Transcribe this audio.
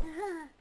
Huh.